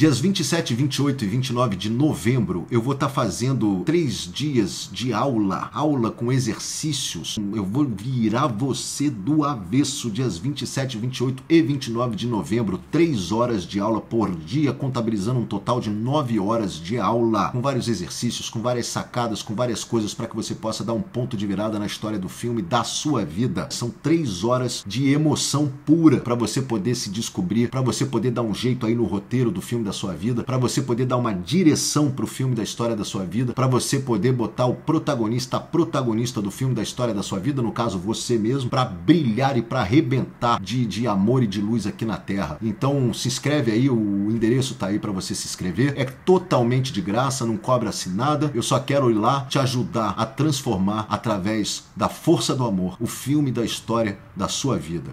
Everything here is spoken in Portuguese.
Dias 27, 28 e 29 de novembro, eu vou estar tá fazendo três dias de aula, aula com exercícios. Eu vou virar você do avesso, dias 27, 28 e 29 de novembro, três horas de aula por dia, contabilizando um total de nove horas de aula, com vários exercícios, com várias sacadas, com várias coisas para que você possa dar um ponto de virada na história do filme, da sua vida. São três horas de emoção pura para você poder se descobrir, para você poder dar um jeito aí no roteiro do filme da sua vida, para você poder dar uma direção para o filme da história da sua vida, para você poder botar o protagonista, a protagonista do filme da história da sua vida, no caso você mesmo, para brilhar e para arrebentar de, de amor e de luz aqui na Terra. Então se inscreve aí, o endereço tá aí para você se inscrever. É totalmente de graça, não cobra-se nada. Eu só quero ir lá te ajudar a transformar através da força do amor o filme da história da sua vida.